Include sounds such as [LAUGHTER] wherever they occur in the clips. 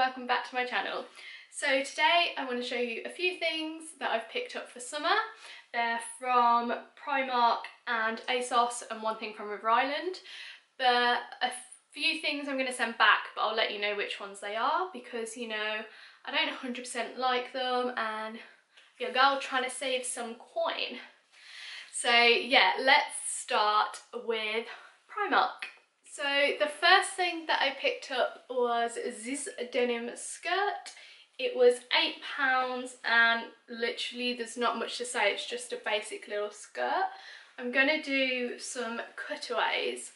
welcome back to my channel. So today I want to show you a few things that I've picked up for summer. They're from Primark and ASOS and one thing from River Island. But a few things I'm going to send back but I'll let you know which ones they are because you know I don't [LAUGHS] 100% like them and your girl trying to save some coin. So yeah, let's start with Primark. So the first thing that I picked up was this denim skirt. It was £8 and literally there's not much to say, it's just a basic little skirt. I'm going to do some cutaways,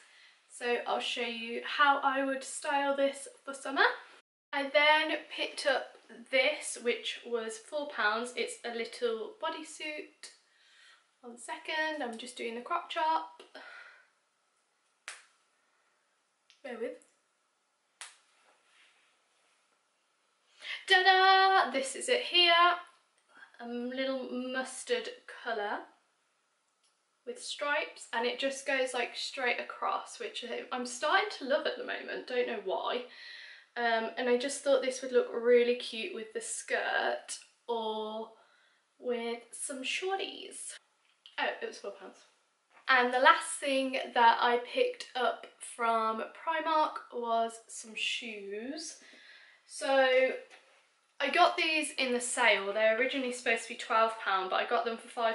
so I'll show you how I would style this for summer. I then picked up this, which was £4. It's a little bodysuit. One second, I'm just doing the crop chop. Bear with. Ta-da! This is it here. A little mustard colour with stripes and it just goes like straight across which I'm starting to love at the moment, don't know why. Um, and I just thought this would look really cute with the skirt or with some shorties. Oh, it was £4. And the last thing that I picked up from Primark was some shoes. So I got these in the sale. They're originally supposed to be £12, but I got them for £5.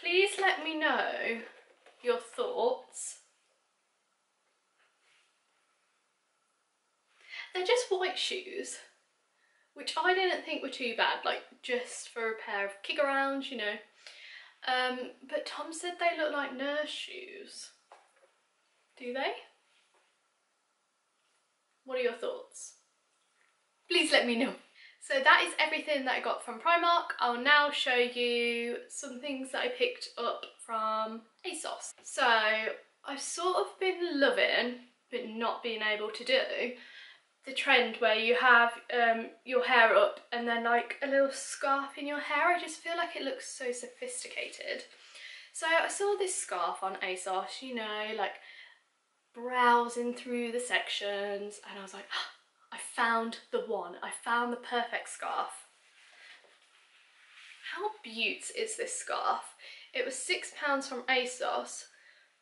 Please let me know your thoughts. They're just white shoes, which I didn't think were too bad, like just for a pair of kick arounds, you know. Um, but Tom said they look like nurse shoes. Do they? What are your thoughts? Please let me know. So that is everything that I got from Primark. I'll now show you some things that I picked up from ASOS. So I've sort of been loving, but not being able to do, the trend where you have um, your hair up and then like a little scarf in your hair. I just feel like it looks so sophisticated. So I saw this scarf on ASOS, you know, like browsing through the sections and I was like, oh, I found the one. I found the perfect scarf. How beaut is this scarf? It was £6 from ASOS,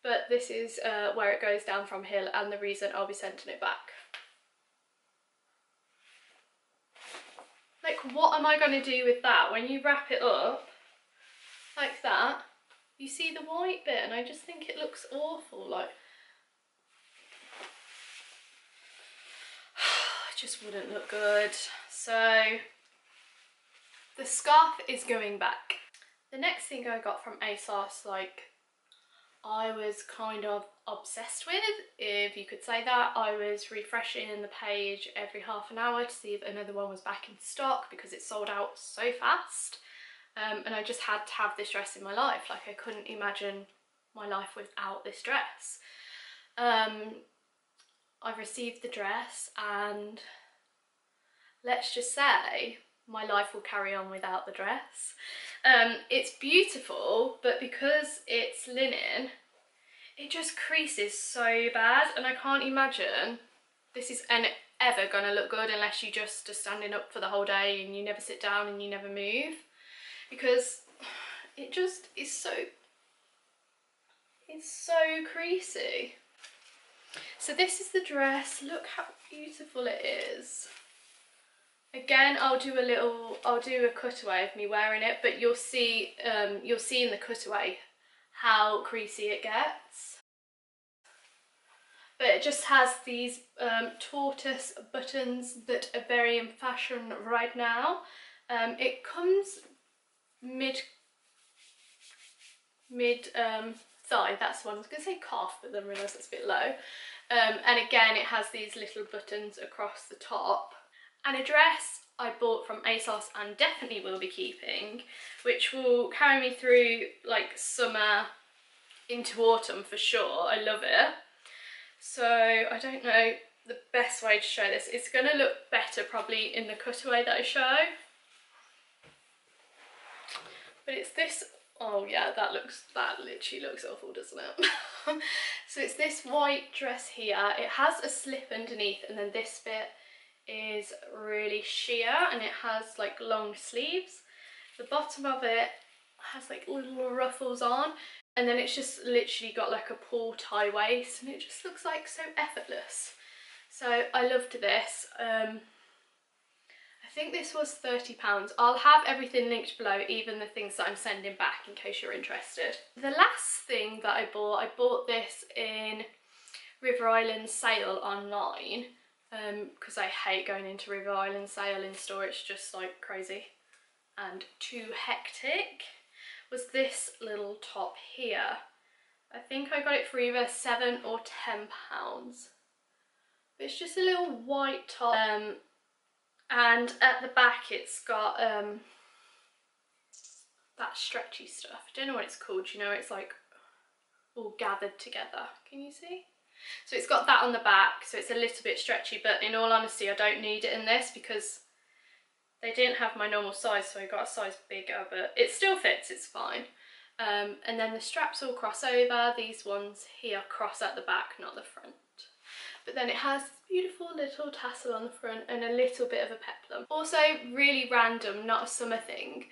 but this is uh, where it goes down from here and the reason I'll be sending it back. Like, what am I going to do with that? When you wrap it up like that, you see the white bit, and I just think it looks awful. Like, [SIGHS] it just wouldn't look good. So, the scarf is going back. The next thing I got from ASOS, like, I was kind of obsessed with, if you could say that. I was refreshing in the page every half an hour to see if another one was back in stock because it sold out so fast. Um, and I just had to have this dress in my life. Like I couldn't imagine my life without this dress. Um, I received the dress and let's just say my life will carry on without the dress. Um, it's beautiful, but because it's linen, it just creases so bad and I can't imagine this is an ever gonna look good unless you just are standing up for the whole day and you never sit down and you never move. Because it just is so it's so creasy. So this is the dress. Look how beautiful it is Again, I'll do a little, I'll do a cutaway of me wearing it, but you'll see, um, you'll see in the cutaway how creasy it gets. But it just has these um, tortoise buttons that are very in fashion right now. Um, it comes mid, mid um, thigh, that's the one. I was going to say calf, but then realised it's a bit low. Um, and again, it has these little buttons across the top and a dress I bought from ASOS and definitely will be keeping, which will carry me through like summer into autumn for sure. I love it. So I don't know the best way to show this. It's going to look better probably in the cutaway that I show. But it's this, oh yeah, that looks, that literally looks awful, doesn't it? [LAUGHS] so it's this white dress here. It has a slip underneath and then this bit is really sheer and it has like long sleeves. The bottom of it has like little ruffles on and then it's just literally got like a pull tie waist and it just looks like so effortless. So I loved this. Um, I think this was £30. I'll have everything linked below, even the things that I'm sending back in case you're interested. The last thing that I bought, I bought this in River Island sale online because um, I hate going into River Island sale in store, it's just like crazy and too hectic, was this little top here. I think I got it for either seven or ten pounds. It's just a little white top um, and at the back it's got um, that stretchy stuff. I don't know what it's called, you know, it's like all gathered together. Can you see? So it's got that on the back, so it's a little bit stretchy, but in all honesty, I don't need it in this because they didn't have my normal size, so I got a size bigger, but it still fits, it's fine. Um, and then the straps all cross over, these ones here cross at the back, not the front. But then it has this beautiful little tassel on the front and a little bit of a peplum. Also really random, not a summer thing,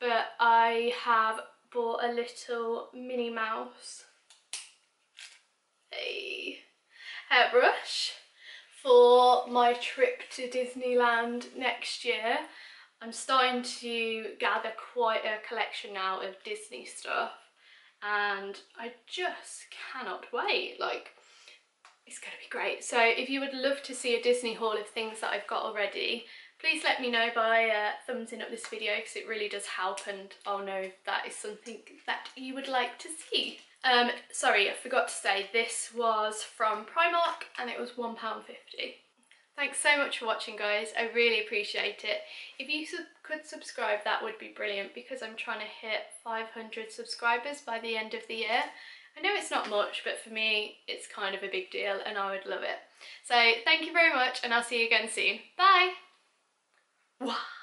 but I have bought a little Minnie Mouse a hairbrush for my trip to Disneyland next year. I'm starting to gather quite a collection now of Disney stuff and I just cannot wait. Like, it's going to be great. So if you would love to see a Disney haul of things that I've got already, please let me know by uh, thumbsing up this video because it really does help and I'll know that is something that you would like to see. Um, sorry, I forgot to say, this was from Primark and it was £1.50. Thanks so much for watching guys, I really appreciate it. If you su could subscribe that would be brilliant because I'm trying to hit 500 subscribers by the end of the year. I know it's not much but for me it's kind of a big deal and I would love it. So thank you very much and I'll see you again soon. Bye! Wow.